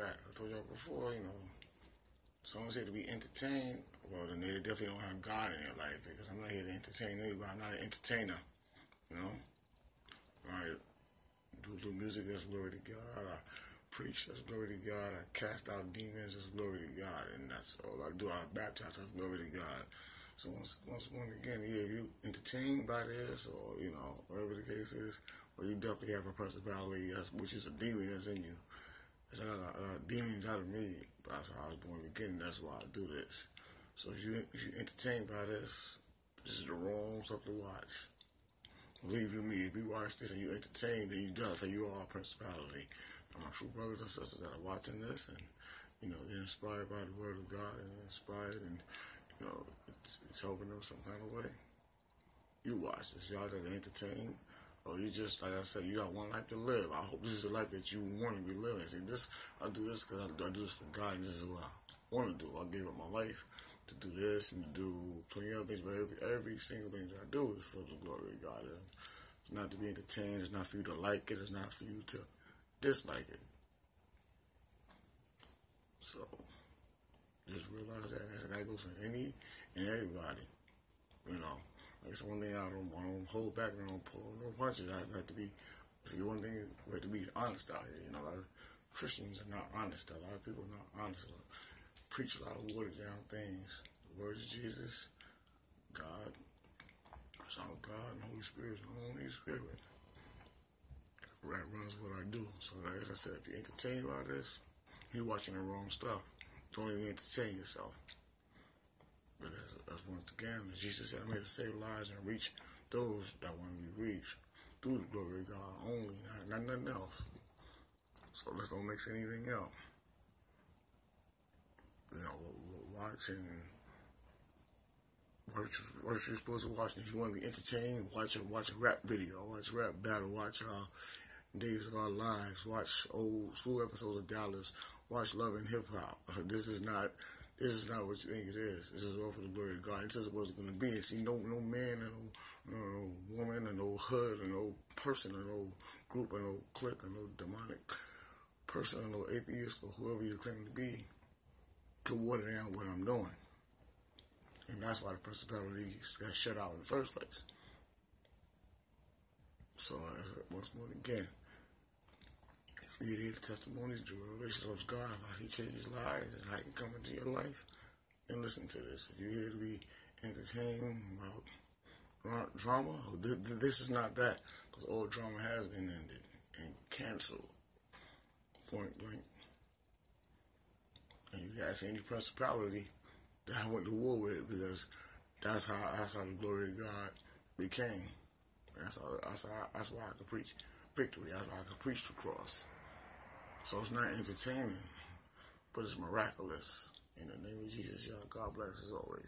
that. I told y'all before, you know, someone's here to be entertained. Well, then they definitely don't have God in their life because I'm not here to entertain anybody. I'm not an entertainer, you know. I do, do music that's glory to God. I preach that's glory to God. I cast out demons that's glory to God, and that's all I do. I baptize that's glory to God. So once, once, once again, yeah, you entertained by this, or you know, whatever the case is, or you definitely have a personality, which is a demon that's in you. It's uh, uh, demons out of me. That's how I was born again. That's why I do this. So if you if you entertained by this, this is the wrong stuff to watch. Believe you me, if you watch this and you entertained, then you do so you are a principality. And my true brothers and sisters that are watching this, and you know they're inspired by the word of God, and inspired, and you know it's, it's helping them some kind of way. You watch this, y'all that are entertained, or you just like I said, you got one life to live. I hope this is the life that you want to be living. See, this I do this because I, I, do this for God, and this is what I want to do. I gave up my life to do this and to do plenty of things, but every, every single thing that I do is for the glory of God. It's not to be entertained. It's not for you to like it. It's not for you to dislike it. So just realize that. And that goes for any and everybody. You know, that's one thing I don't, I don't hold back. I don't pull no punches. I have to be. See, one thing we have to be honest out here. You know, a lot of Christians are not honest. A lot of people are not honest. Preach a lot of watered down things. The word of Jesus, God, Son of God, and Holy Spirit, the Holy Spirit. That runs what I do. So, as I said, if you entertain by this, you're watching the wrong stuff. Don't even entertain yourself. Because as once again, Jesus said, I'm here to save lives and reach those that want to be reached through the glory of God only, not, not nothing else. So let's don't mix anything else. You know, watching what, what you're supposed to watch. If you want to be entertained, watch a watch a rap video, watch rap battle, watch uh, Days of Our Lives, watch old school episodes of Dallas, watch Love and Hip Hop. This is not this is not what you think it is. This is all for the glory of God. This is what it's going to be. And see, no no man and no, no woman and no hood and no person and no group and no clique and no demonic person and no atheist or whoever you claim to be could water down what I'm doing. And that's why the principalities got shut out in the first place. So, once more again, you hear the testimonies, the revelation of God, of how He changed lives and how He can come into your life, and listen to this. If you're here to be entertained about drama, this is not that, because all drama has been ended and canceled, point blank. And you guys any principality that I went to war with, because that's how that's how the glory of God became. That's how, that's how, that's why I could preach victory. That's why I could preach the cross. So it's not entertaining, but it's miraculous. In the name of Jesus, y'all, God bless as always.